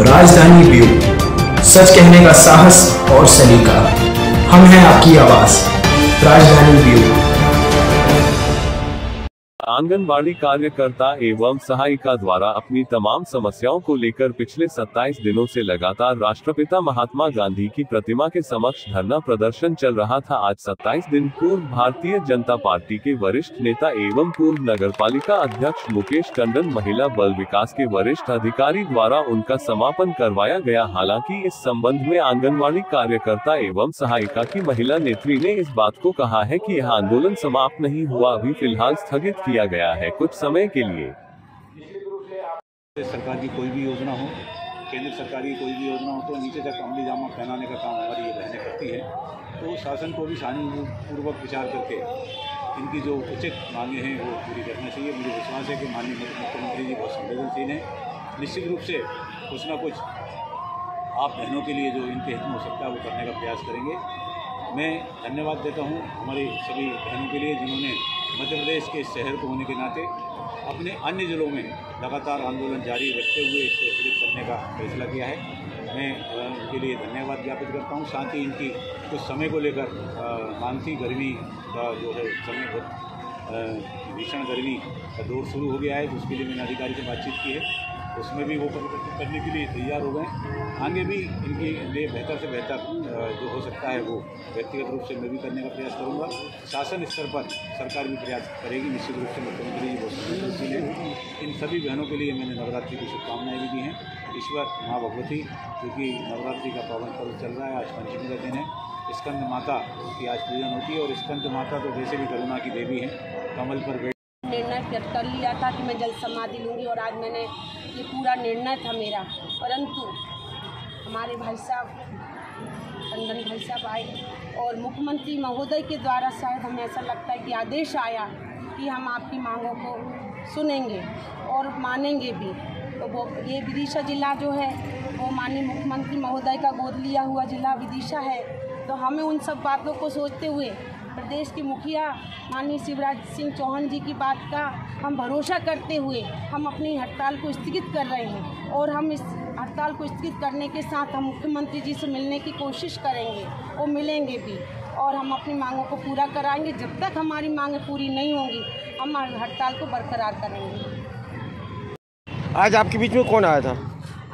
राजधानी व्यू सच कहने का साहस और सलीका। हम हैं आपकी आवाज़। राजधानी व्यू आंगनबाड़ी कार्यकर्ता एवं सहायिका द्वारा अपनी तमाम समस्याओं को लेकर पिछले 27 दिनों से लगातार राष्ट्रपिता महात्मा गांधी की प्रतिमा के समक्ष धरना प्रदर्शन चल रहा था। आज 27 दिन पूर्व भारतीय जनता पार्टी के वरिष्ठ नेता एवं पूर्व नगरपालिका अध्यक्ष मुकेश टंडन महिला बल विकास के वरिष्ठ अधिकारी द्वारा उनका समापन करवाया गया। हालाँकि इस संबंध में आंगनबाड़ी कार्यकर्ता एवं सहायिका की महिला नेत्री ने इस बात को कहा है की यह आंदोलन समाप्त नहीं हुआ। अभी फ़िलहाल स्थगित किया गया है कुछ समय के लिए। सरकार की कोई भी योजना हो, केंद्र सरकार की कोई भी योजना हो तो नीचे तक अमली जामा पहनाने का काम हमारी ये बहनें करती है। तो शासन को भी शानीपूर्वक विचार करके इनकी जो उचित मांगे हैं वो पूरी करना चाहिए। मुझे विश्वास है कि माननीय मुख्यमंत्री जी बहुत संवेदनशील हैं। निश्चित रूप से कुछ ना कुछ आप बहनों के लिए जो इनके हित में हो सकता है वो करने का प्रयास करेंगे। मैं धन्यवाद देता हूँ हमारी सभी बहनों के लिए जिन्होंने मध्य प्रदेश के शहर को होने के नाते अपने अन्य जिलों में लगातार आंदोलन जारी रखते हुए इसको स्थगित करने का फैसला किया है। मैं उनके लिए धन्यवाद ज्ञापित करता हूँ। साथ ही इनकी कुछ समय को लेकर मानसी गर्मी का जो है समय बहुत भीषण गर्मी का दौर शुरू हो गया है उसके लिए मैंने अधिकारी से बातचीत की है। उसमें भी वो करने के लिए तैयार हो गए आगे भी इनके लिए बेहतर से बेहतर जो हो सकता है वो व्यक्तिगत रूप से मैं भी करने का प्रयास करूँगा। शासन स्तर पर सरकार भी प्रयास करेगी, निश्चित रूप से मुख्यमंत्री बहुत हैं। इन सभी बहनों के लिए मैंने नवरात्रि की शुभकामनाएँ भी दी हैं। ईश्वर माँ भगवती, क्योंकि नवरात्रि का पावन पर्व चल रहा है, आज पंचमी का दिन है। स्कंद माता की आज पूजन होती है और स्कंद माता तो वैसे भी करुणा की देवी है, कमल पर बैठ निर्णय कर लिया था कि मैं जल समाधि लूँगी और आज मैंने ये पूरा निर्णय था मेरा। परंतु हमारे भाई साहब टंडन भाई साहब आए और मुख्यमंत्री महोदय के द्वारा शायद हमें ऐसा लगता है कि आदेश आया कि हम आपकी मांगों को सुनेंगे और मानेंगे भी। तो वो, ये विदिशा जिला जो है, वो माननीय मुख्यमंत्री महोदय का गोद लिया हुआ जिला विदिशा है। तो हमें उन सब बातों को सोचते हुए प्रदेश के मुखिया माननीय शिवराज सिंह चौहान जी की बात का हम भरोसा करते हुए हम अपनी हड़ताल को स्थगित कर रहे हैं और हम इस हड़ताल को स्थगित करने के साथ हम मुख्यमंत्री जी से मिलने की कोशिश करेंगे और मिलेंगे भी। और हम अपनी मांगों को पूरा कराएँगे। जब तक हमारी मांगें पूरी नहीं होंगी हम हड़ताल को बरकरार करेंगे। आज आपके बीच में कौन आया था?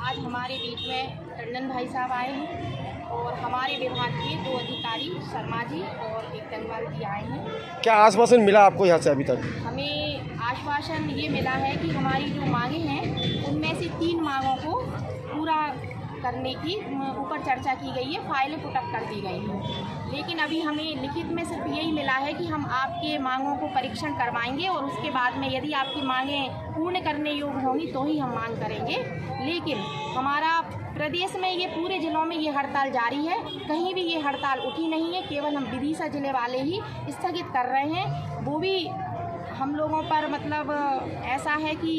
आज हमारे बीच में टंडन भाई साहब आए हैं। और हमारे विभाग के दो अधिकारी शर्मा जी और एक तनवाल जी आए हैं। क्या आश्वासन मिला आपको यहाँ से अभी तक? हमें आश्वासन ये मिला है कि हमारी जो मांगे हैं उनमें से तीन मांगों को पूरा करने की ऊपर चर्चा की गई है, फाइलें पुटअप कर दी गई हैं। लेकिन अभी हमें लिखित में सिर्फ़ यही मिला है कि हम आपके मांगों को परीक्षण करवाएँगे और उसके बाद में यदि आपकी मांगें पूर्ण करने योग्य होंगी तो ही हम मांग करेंगे। लेकिन हमारा प्रदेश में ये पूरे जिलों में ये हड़ताल जारी है। कहीं भी ये हड़ताल उठी नहीं है, केवल हम विदिशा ज़िले वाले ही स्थगित कर रहे हैं। वो भी हम लोगों पर मतलब ऐसा है कि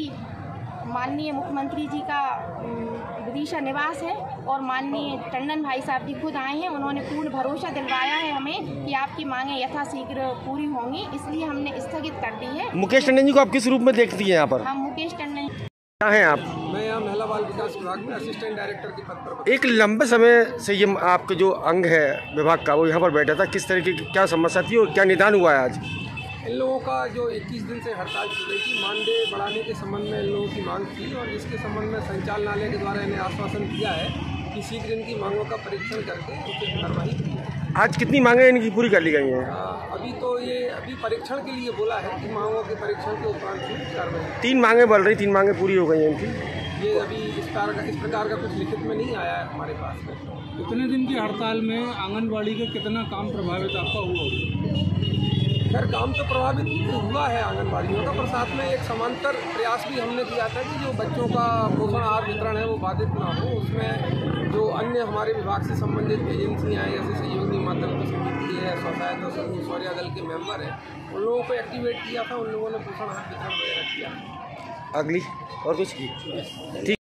माननीय मुख्यमंत्री जी का विदिशा निवास है और माननीय टंडन भाई साहब जी खुद आए हैं। उन्होंने पूर्ण भरोसा दिलवाया है हमें कि आपकी मांगें यथाशीघ्र पूरी होंगी। इसलिए हमने स्थगित कर दी है। मुकेश टंडन जी को आप किस रूप में देखती हैं यहाँ पर? हम मुकेश टंडन क्या हैं आप? मैं यहाँ महिला बाल विकास विभाग में असिस्टेंट डायरेक्टर के पद पर एक लंबे समय से ये आपके जो अंग है विभाग का वो यहाँ पर बैठा था। किस तरीके की क्या समस्या थी और क्या निदान हुआ है आज? इन लोगों का जो 21 दिन से हड़ताल चल रही थी मानदेय बढ़ाने के संबंध में इन लोगों की मांग थी और इसके संबंध में संचालनालय के द्वारा इन्हें आश्वासन दिया है कि शीघ्र इनकी मांगों का परीक्षण करके उचित कार्रवाई की जाए। आज कितनी मांगे इनकी पूरी कर ली गई हैं अभी तो ये अभी परीक्षण के लिए बोला है कि मांगों के परीक्षण के उपरांत ही कार्रवाई तीन मांगे बढ़ रही तीन मांगे पूरी हो गई हैं इनकी ये अभी इस प्रकार का इस प्रकार का कुछ लिखित में नहीं आया है हमारे पास में इतने दिन की हड़ताल में आंगनबाड़ी का कितना काम प्रभावित आपका हुआ? खैर, काम तो प्रभावित हुआ है आंगनबाड़ियों का, पर साथ में एक समांतर प्रयास भी हमने किया था कि जो बच्चों का पोषण आहार वितरण है वो बाधित ना हो। उसमें जो अन्य हमारे विभाग से संबंधित एजेंसियाँ हैं जैसे सहयोगी मातृत्व समिति है स्व समूह, शौर्या दल के मेंबर हैं, उन लोगों को एक्टिवेट किया था, उन लोगों ने पोषण आहार वितरण वगैरह किया। अगली, और कुछ ठीक